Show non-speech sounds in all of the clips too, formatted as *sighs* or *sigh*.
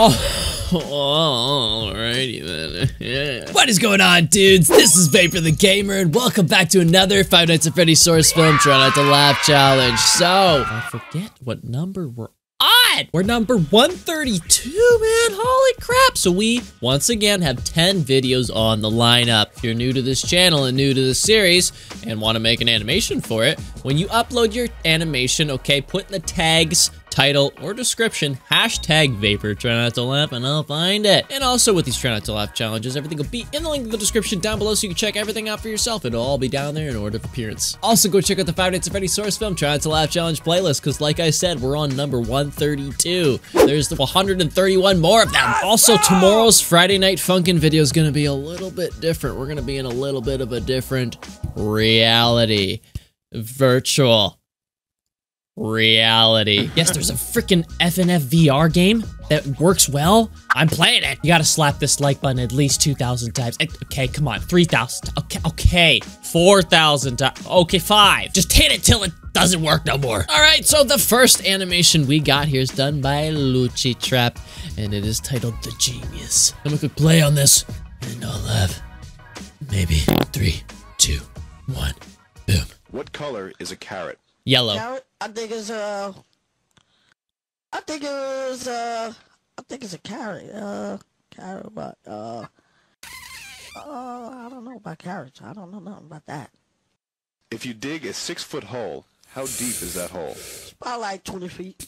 Oh, *laughs* then. What is going on, dudes? This is Vapor the Gamer, and welcome back to another Five Nights at Freddy's Source Film Try Not to Laugh Challenge. So, I forget what number we're on. We're number 132, man. Holy crap. So we, once again, have 10 videos on the lineup. If you're new to this channel and new to the series and want to make an animation for it, when you upload your animation, okay, put in the tags title, or description, hashtag Vapor Try Not to Laugh, and I'll find it. And also with these Try Not to Laugh challenges, everything will be in the link in the description down below so you can check everything out for yourself. It'll all be down there in order of appearance. Also, go check out the Five Nights at Freddy's Source Film Try Not to Laugh Challenge playlist, because like I said, we're on number 132. There's 131 more of them. Also, tomorrow's Friday Night Funkin' video is going to be a little bit different. We're going to be in a little bit of a different reality. Virtual reality. Yes, there's a freaking FNF VR game that works well. I'm playing it. You gotta slap this like button at least 2,000 times. Eh, okay, come on, 3,000. Okay, okay, 4,000 times. Okay, five. Just hit it till it doesn't work no more. All right, so the first animation we got here is done by Lucci Trap, and it is titled The Genius. I'm gonna play on this, and I'll have maybe three, two, one, boom. What color is a carrot? Yellow. Carrot, I think it's uh, I think it's uh, I think it's a carrot. Uh, carrot, but uh, uh, I don't know about carrots. I don't know nothing about that. If you dig a six-foot hole, how deep is that hole? It's about like twenty feet.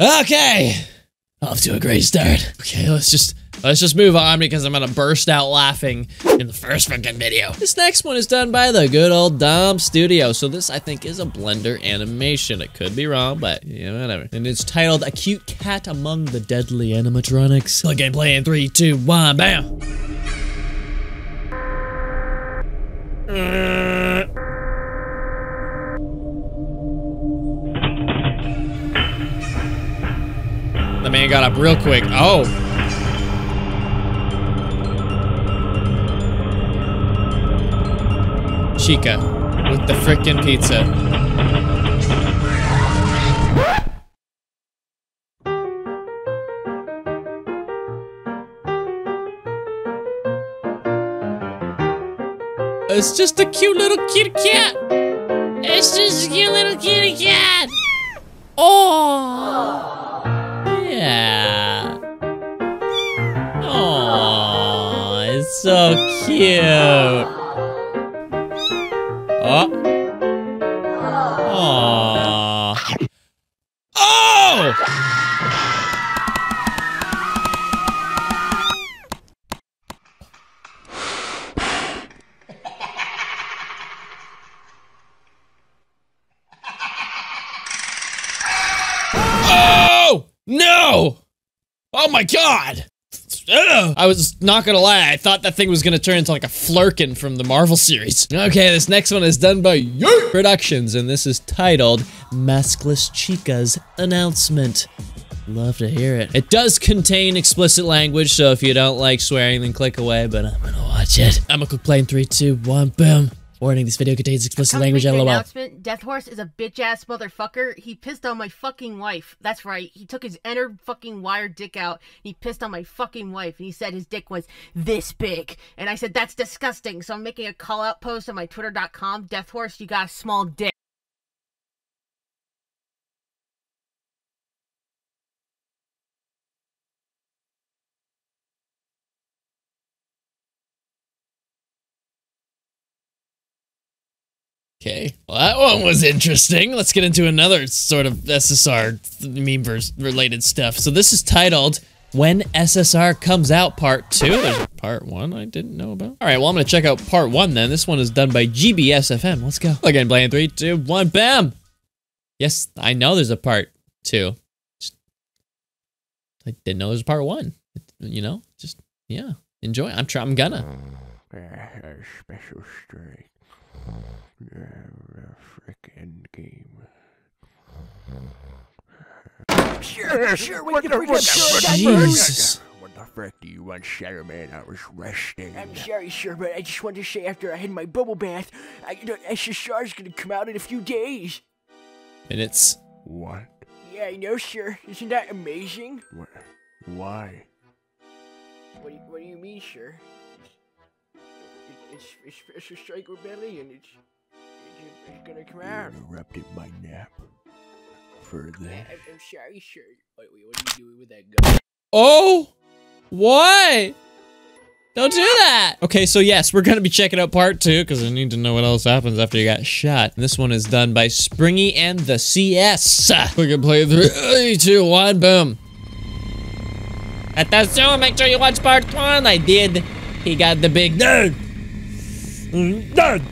Okay. Off to a great start. Okay, let's just let's just move on because I'm gonna burst out laughing in the first fucking video. This next one is done by the good old Dom Studio. So this I think is a Blender animation. It could be wrong, but yeah, whatever. And it's titled A Cute Cat Among the Deadly Animatronics. Plug and play in three, two, one, bam. Uh, Man got up real quick. Oh. Chica with the frickin' pizza. It's just a cute little kitty cat. It's just a cute little kitty cat. Oh. Yeah. Oh, it's so cute. Oh. Oh. God! I was not gonna lie, I thought that thing was gonna turn into like a Flerken from the Marvel series. Okay, this next one is done by Yay Productions, and this is titled Maskless Chica's Announcement. Love to hear it. It does contain explicit language, so if you don't like swearing, then click away, but I'm gonna watch it. I'm gonna click play in three, two, one, boom. Warning, this video contains explicit language, the lol. announcement. Death Horse is a bitch ass motherfucker. He pissed on my fucking wife. That's right. He took his inner fucking wired dick out. He pissed on my fucking wife. And he said his dick was this big. And I said that's disgusting. So I'm making a call out post on my twitter.com. Death Horse, you got a small dick. Okay, well that one was interesting. Let's get into another sort of SSR memeverse related stuff. So this is titled "When SSR Comes Out Part 2. There's part one I didn't know about. All right, well I'm gonna check out part one then. This one is done by GBSFM. Let's go. Again, playing three, two, one, bam. Yes, I know there's a part two. I didn't know there's a part one. You know, just yeah, enjoy. I'm trying. I'm gonna. special strike. Frickin' game. Sure, sure, we can freaking Jesus. What the frick do you want, Shadow Man? I was resting. I'm sorry, sir, but I just wanted to say after I had my bubble bath, I, the SSR is gonna come out in a few days. Minutes. What? Yeah, I know, sir. Isn't that amazing? Wh- Why? What do you, what do you mean, sir? It's, it's, it's Special Strike Rebellion. It's, it's, it's gonna come You out. interrupted my nap. For I, that. I'm sorry, sir. Wait, wait, what are you doing with that gun? Oh! What? Don't do that! Okay, so yes, we're gonna be checking out part two, because I need to know what else happens after you got shot. And this one is done by Springy and the CS. We can play three, two, one, boom. At the zoo, make sure you watch part one. I did. He got the big nerd. Nerd.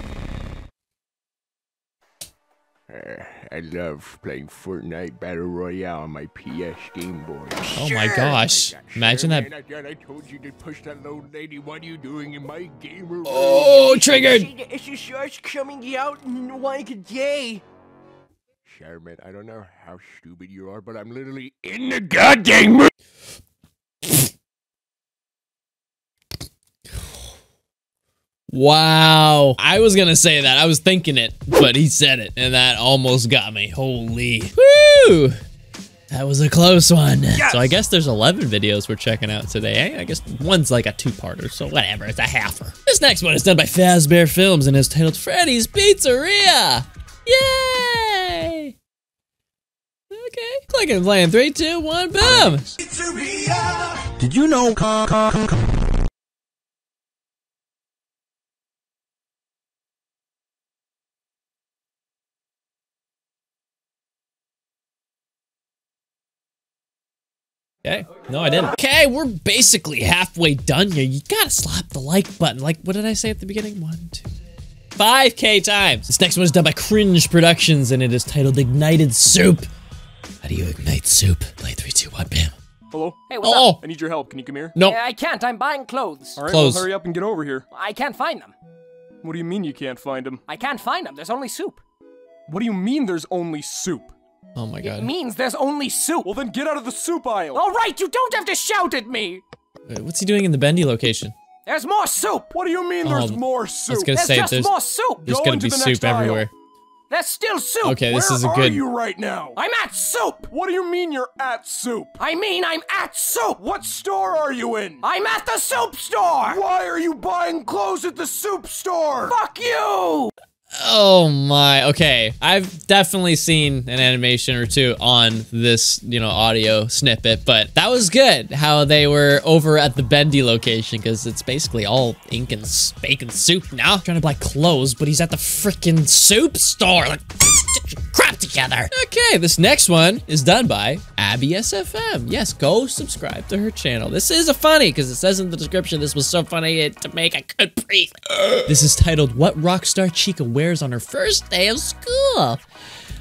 Uh, I love playing Fortnite Battle Royale on my PS Game Boy. Oh my gosh. Imagine that. Man, I thought I told you to push that little lady. What are you doing in my gamer room? Oh, triggered. See, the SSR's coming out in like a day. Sherman, I don't know how stupid you are, but I'm literally in the goddamn mood. Wow. I was gonna say that. I was thinking it, but he said it, and that almost got me. Holy. Woo! That was a close one. So I guess there's 11 videos we're checking out today. Eh? I guess one's like a two-parter, so whatever. It's a halfer. This next one is done by Fazbear Films and is titled Freddy's Pizzeria. Yay! Okay. Click and play in three, two, one, boom! Did you know? Okay. No, I didn't. Okay, we're basically halfway done here. You gotta slap the like button. Like, what did I say at the beginning? One, two, 5k times. This next one is done by Cringe Productions and it is titled Ignited Soup. How do you ignite soup? Play three, two, one, bam. Hello? Hey, what's Oh, up? I need your help. Can you come here? no. I can't. I'm buying clothes. All right, Close. well, hurry up and get over here. I can't find them. What do you mean you can't find them? I can't find them. There's only soup. What do you mean there's only soup? Oh my It god. means there's only soup. Well, then get out of the soup aisle. All right, you don't have to shout at me. Wait, What's he doing in the bendy location? There's more soup. What do you mean oh, there's Oh, more I soup? was gonna There's say just there's more soup. there's Go gonna be the soup next aisle. everywhere. There's still soup. Okay, this Where is a good. Where are you right now? I'm at soup. What do you mean you're at soup? I mean, I'm at soup. What store are you in? I'm at the soup store. Why are you buying clothes at the soup store? Fuck you. Oh my. Okay, I've definitely seen an animation or two on this, you know, audio snippet, but that was good. How they were over at the bendy location because it's basically all ink and bacon soup now. Trying to buy clothes, but he's at the freaking soup store. Like, crap together. Okay, this next one is done by Abby SFM. Yes, go subscribe to her channel. This is a funny because it says in the description this was so funny it, to make I could breathe. this is titled "What Rockstar Chica Wears on Her First Day of School."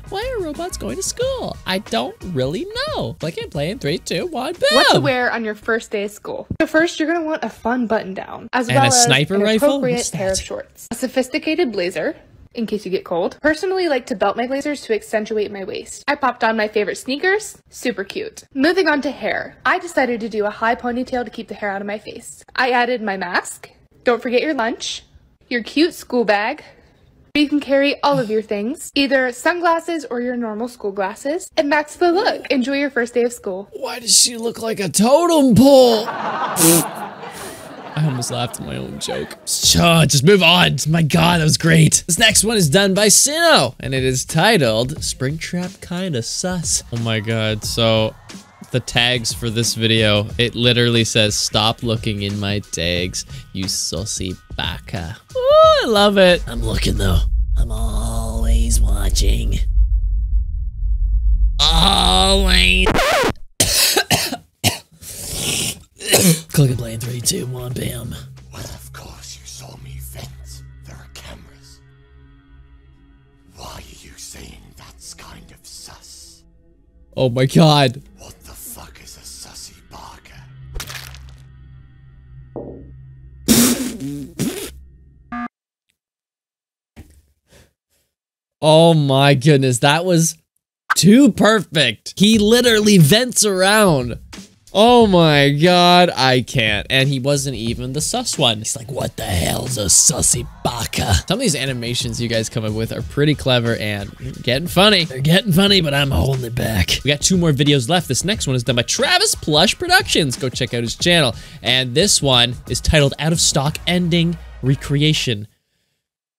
Why are robots going to school? I don't really know. Click and play in three, two, one, boom. What to wear on your first day of school. So first, you're gonna want a fun button down, as And well a as sniper an rifle? appropriate pair of shorts, a sophisticated blazer. In case you get cold. Personally like to belt my blazers to accentuate my waist. I popped on my favorite sneakers. Super cute. Moving on to hair. I decided to do a high ponytail to keep the hair out of my face. I added my mask. Don't forget your lunch. Your cute school bag. You can carry all of your things, either sunglasses or your normal school glasses, and that's the look. Enjoy your first day of school. Why does she look like a totem pole? I almost laughed at my own joke. Sure, just move on. My god, that was great. This next one is done by Sino, and it is titled Springtrap Kinda Sus. Oh my god, so the tags for this video, it literally says, stop looking in my tags, you saucy baka. Ooh, I love it. I'm looking though. I'm always watching. Always. Click and play in three, two, one, bam. Well, of course you saw me vent. There are cameras. Why are you saying that's kind of sus? Oh my god. Oh my goodness, that was too perfect. He literally vents around. Oh my god, I can't. And he wasn't even the sus one. He's like, what the hell's a sussy baka? Some of these animations you guys come up with are pretty clever and getting funny. They're getting funny, but I'm holding it back. We got two more videos left. This next one is done by Travis Plush Productions. Go check out his channel. And this one is titled Out of Stock Ending Recreation.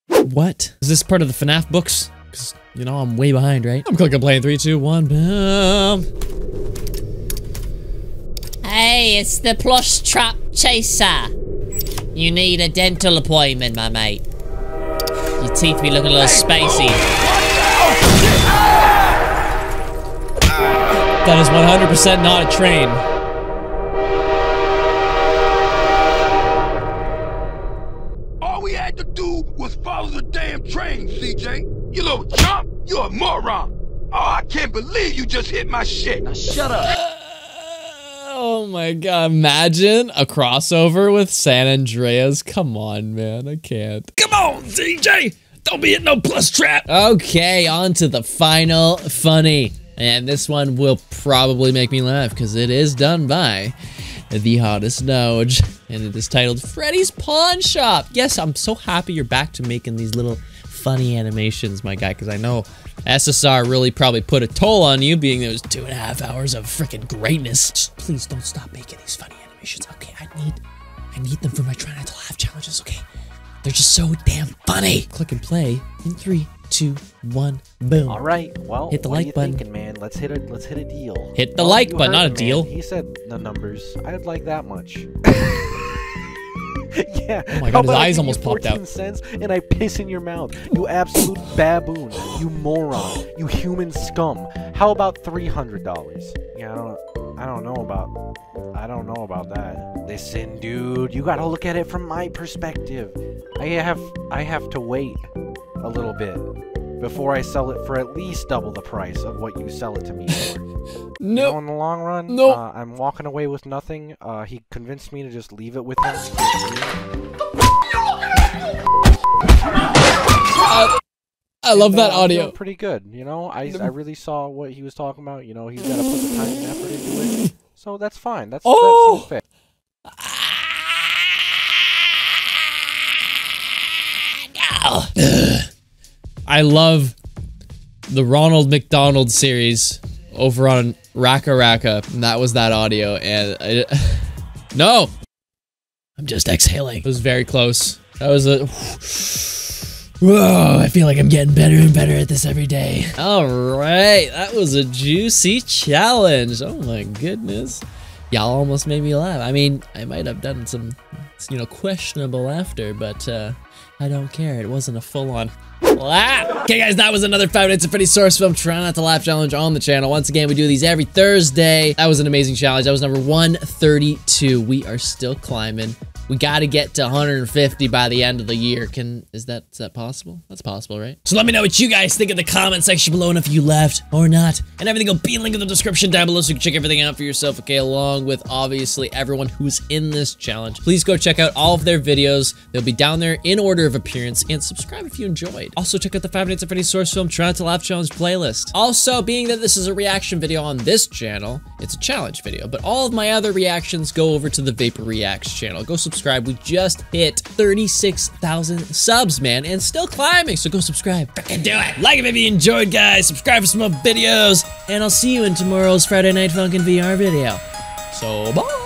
What? Is this part of the FNAF books? Because, you know, I'm way behind, right? I'm clicking play in three, two, one, boom. Hey, it's the plush trap chaser. You need a dental appointment, my mate. Your teeth be looking a little spacey. That is 100% not a train. All we had to do was follow the damn train, CJ. You little chump, you're a moron. Oh, I can't believe you just hit my shit. Now shut up. Oh my god, imagine a crossover with San Andreas. Come on, man, I can't. Come on, CJ. Don't be hitting no plus trap. Okay, on to the final funny. And this one will probably make me laugh because it is done by the hottest Dog. And it is titled Freddy's Pawn Shop. Yes, I'm so happy you're back to making these little funny animations, my guy, because I know SSR really probably put a toll on you, being those two and a half hours of freaking greatness. Just please don't stop making these funny animations, okay? I need, I need them for my try not to laugh challenges, okay? They're just so damn funny. Click and play in three, two, one, boom. All right. Well, hit the like button. thinking, man? Let's hit a let's hit a deal. Hit the Well, like button, not a him, deal. He said the numbers. I'd like that much. *laughs* *laughs* yeah. Oh my God, his eyes almost popped 14 out. cents and I piss in your mouth. You absolute baboon. You moron. You human scum. How about three hundred dollars? Yeah, I don't. I don't know about. I don't know about that. Listen, dude. You gotta look at it from my perspective. I have. I have to wait a little bit before I sell it for at least double the price of what you sell it to me for. *laughs* You No. know, in the long run, No. uh, I'm walking away with nothing. Uh, he convinced me to just leave it with him. Uh, I love And, that audio. Pretty good, you know. I, I really saw what he was talking about. You know, he's got to put the time and effort into it. *laughs* So that's fine. That's Oh! that seems I love the Ronald McDonald series over on RackaRacka. And that was that audio. And I, *laughs* no, I'm just exhaling. It was very close. That was a. Whoa, *sighs* I feel like I'm getting better and better at this every day. All right, that was a juicy challenge. Oh my goodness. Y'all almost made me laugh. I mean, I might have done some, you know, questionable laughter, but uh, I don't care. It wasn't a full-on laugh. Okay, guys, that was another Five Nights at Freddy's Source Film Try Not to Laugh Challenge on the channel. Once again, we do these every Thursday. That was an amazing challenge. That was number 132. We are still climbing. We got to get to 150 by the end of the year. Can is that is that possible? That's possible, right? So let me know what you guys think in the comment section below and if you left or not. And everything will be linked in the description down below so you can check everything out for yourself, okay? Along with obviously everyone who's in this challenge. Please go check out all of their videos. They'll be down there in order of appearance and subscribe if you enjoyed. Also check out the Five Nights at Freddy's Source Film Try to Laugh Challenge playlist. Also, being that this is a reaction video on this channel, it's a challenge video, but all of my other reactions go over to the Vapor Reacts channel. Go subscribe. We just hit 36,000 subs, man, and still climbing, so go subscribe. Freaking do it. Like it if you enjoyed, guys. Subscribe for some more videos, and I'll see you in tomorrow's Friday Night Funkin' VR video. So, bye.